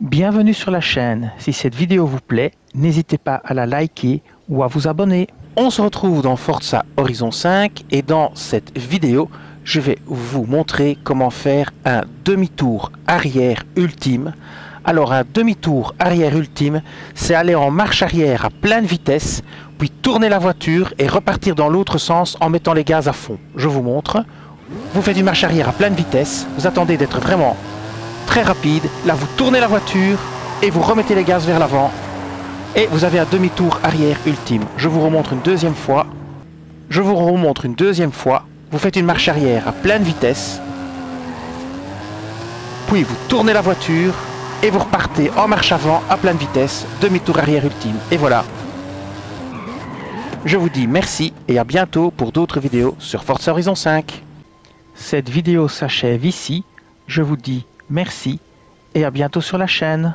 Bienvenue sur la chaîne. Si cette vidéo vous plaît, n'hésitez pas à la liker ou à vous abonner. On se retrouve dans Forza Horizon 5 et dans cette vidéo, je vais vous montrer comment faire un demi-tour arrière ultime. Alors un demi-tour arrière ultime, c'est aller en marche arrière à pleine vitesse, puis tourner la voiture et repartir dans l'autre sens en mettant les gaz à fond. Je vous montre. Vous faites une marche arrière à pleine vitesse, vous attendez d'être vraiment très rapide. Là, vous tournez la voiture et vous remettez les gaz vers l'avant. Et vous avez un demi-tour arrière ultime. Je vous remontre une deuxième fois. Je vous remontre une deuxième fois. Vous faites une marche arrière à pleine vitesse. Puis vous tournez la voiture et vous repartez en marche avant à pleine vitesse. Demi-tour arrière ultime. Et voilà. Je vous dis merci et à bientôt pour d'autres vidéos sur Forza Horizon 5. Cette vidéo s'achève ici. Je vous dis merci et à bientôt sur la chaîne.